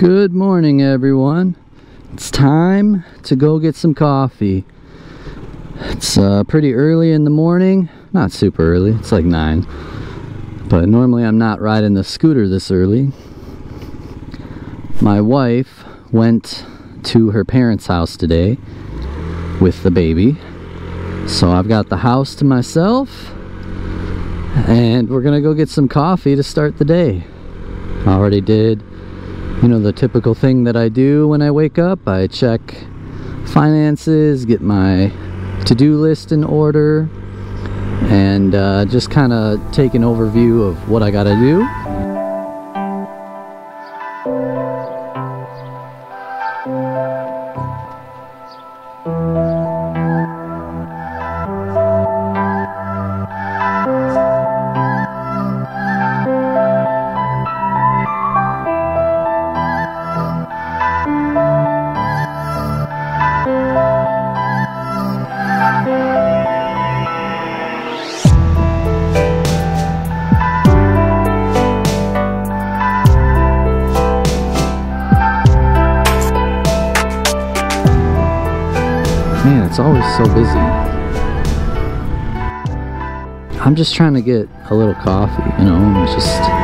Good morning, everyone. It's time to go get some coffee. It's uh, pretty early in the morning. Not super early, it's like 9. But normally I'm not riding the scooter this early. My wife went to her parents' house today with the baby. So I've got the house to myself. And we're gonna go get some coffee to start the day. I already did you know the typical thing that I do when I wake up I check finances get my to-do list in order and uh, just kind of take an overview of what I gotta do Man, it's always so busy. I'm just trying to get a little coffee, you know, just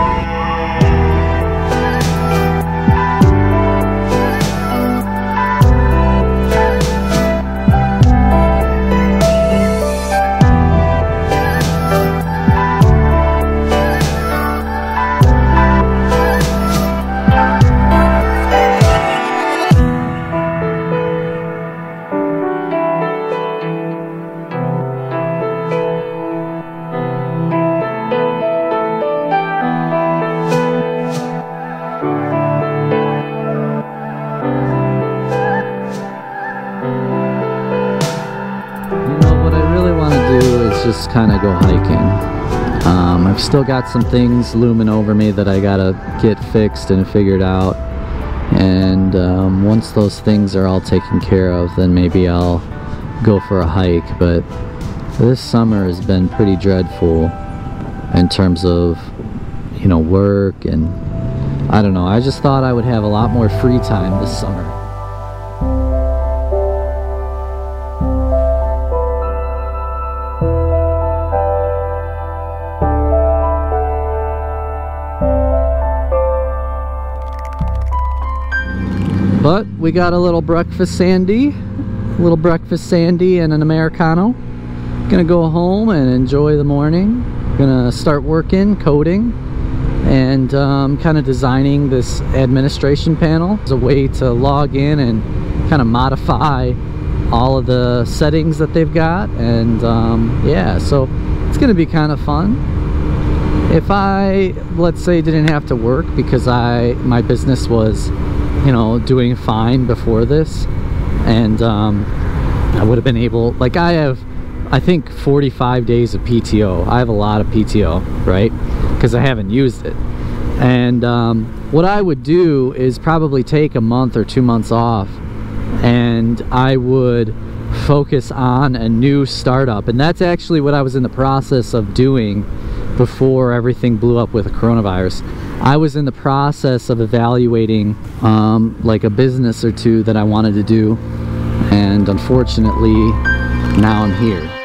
just kind of go hiking. Um, I've still got some things looming over me that I gotta get fixed and figured out. And um, once those things are all taken care of, then maybe I'll go for a hike. But this summer has been pretty dreadful in terms of, you know, work and I don't know. I just thought I would have a lot more free time this summer. But we got a little breakfast sandy, a little breakfast sandy and an Americano. Gonna go home and enjoy the morning. Gonna start working, coding, and um, kind of designing this administration panel as a way to log in and kind of modify all of the settings that they've got. And um, yeah, so it's gonna be kind of fun if I let's say didn't have to work because I my business was you know, doing fine before this. And um, I would have been able, like I have, I think 45 days of PTO. I have a lot of PTO, right? Because I haven't used it. And um, what I would do is probably take a month or two months off and I would focus on a new startup. And that's actually what I was in the process of doing before everything blew up with the coronavirus. I was in the process of evaluating um, like a business or two that I wanted to do and unfortunately now I'm here.